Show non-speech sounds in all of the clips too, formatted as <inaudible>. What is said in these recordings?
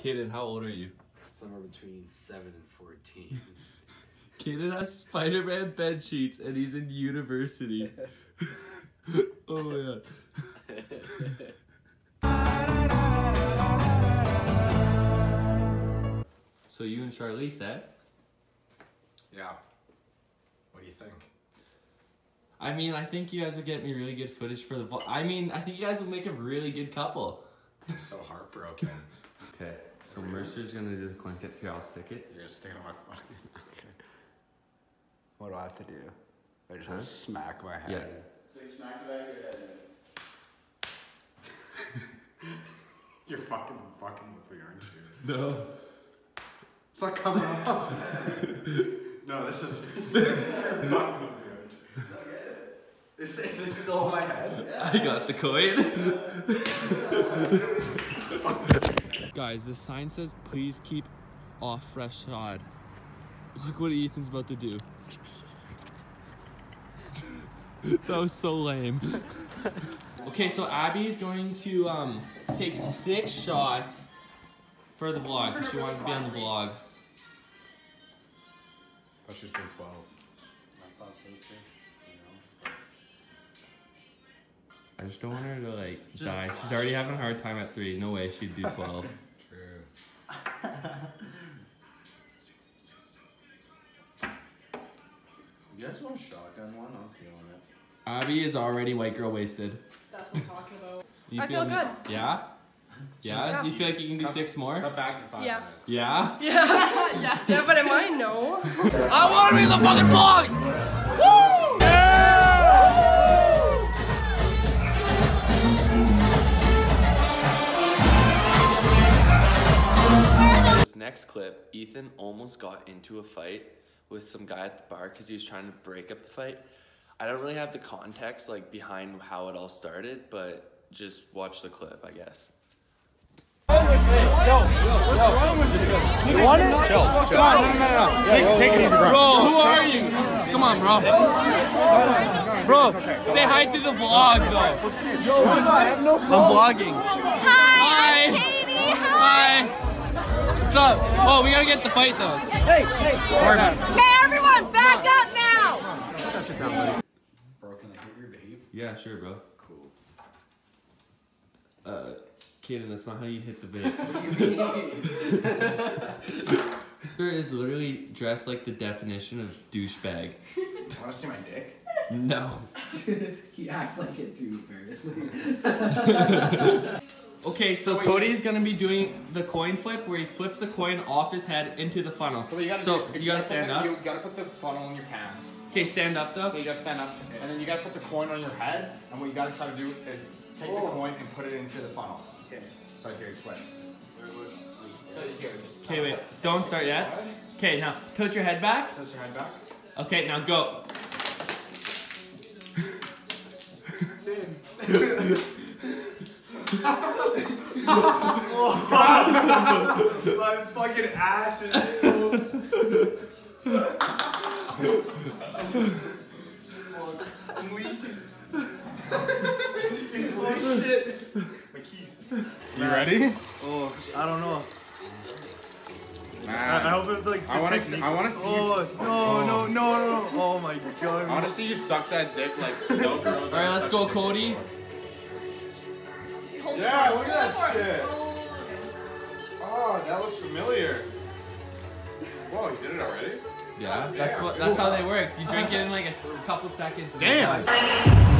Kaeden, how old are you? Somewhere between 7 and 14. <laughs> Kaeden has Spider-Man bed sheets and he's in university. <laughs> oh my god. <laughs> So you and Charlize, eh? Yeah. What do you think? I mean, I think you guys would get me really good footage for the vlog. I mean, I think you guys would make a really good couple. I'm so heartbroken. Okay, so Mercer's gonna do the coin flip. Here, I'll stick it. You're gonna stick it on my fucking. <laughs> Okay. What do I have to do? I just have to smack my Yeah. head. <laughs> You're fucking fucking with me, aren't you? No. It's not coming up. <laughs> no, this is. This is fucking with me, aren't you? Is, is this still on my head? I got the coin. Guys, the sign says please keep off fresh shod. Look what Ethan's about to do. <laughs> that was so lame. okay, so Abby's going to um, take six shots for the vlog. 'cause She wanted to be on the vlog. But she's 12. I thought so too. I just don't want her to like die. She's already having a hard time at three. No way she'd do 12. <laughs> True. You guys want a shotgun one? I'm feeling it. Abby is already white girl wasted. That's what I'm talking about. You I feel good. Yeah? <laughs> Yeah? Yeah. You feel like you can do six more? Cut back in five Yeah. minutes. Yeah? Yeah, <laughs> yeah, yeah, but am I? No. <laughs> I want to be in the fucking vlog! Next clip, Ethan almost got into a fight with some guy at the bar because he was trying to break up the fight. I don't really have the context like behind how it all started, but just watch the clip, I guess. Yo, what's wrong with you? You want to? No, no, no, no. Take it easy, bro. Bro, who are you? Come on, bro. Bro, say hi to the vlog, though. I'm vlogging. Hi. Hi. What's up? Oh, we gotta get the fight, though. Hey, hey. Okay, everyone, back up now. Bro, can I hit your vape? Yeah, sure, bro. Cool. Uh, Kaeden, that's not how you hit the vape. What do you mean? Peter is literally dressed like the definition of douchebag. Want to see my dick? No. <laughs> he acts like it too, apparently. <laughs> <laughs> Okay, so Kody's gonna be doing the coin flip where he flips the coin off his head into the funnel. So what you gotta so do is you gotta stand the, up. You gotta put the funnel in your pants. Okay, stand up though. So you gotta stand up, and then you gotta put the coin on your head. And what you gotta try to do is take the coin and put it into the funnel. Okay. So here, just wait. So here, just. Okay, wait. Don't start yet. Okay, now tilt your head back. Touch your head back. Okay, now go. <laughs> My fucking ass is so. I'm leaking. Holy shit. My keys. You ready? Oh, I don't know. I, I hope it's like. I wanna I wanna see you Oh, s- no, no, no, no, no. Oh my god. I wanna see you suck that dick like <laughs> no girls. All right, let's go, Kody. Yeah, look at that shit. Oh, that looks familiar. Whoa, you did it already? Yeah, that's what. That's how they work. You drink it in like a couple seconds. Damn.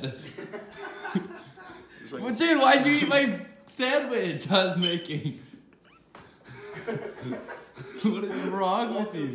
head. <laughs> like, Dude, why'd you eat my sandwich I was making? <laughs> what is wrong with you?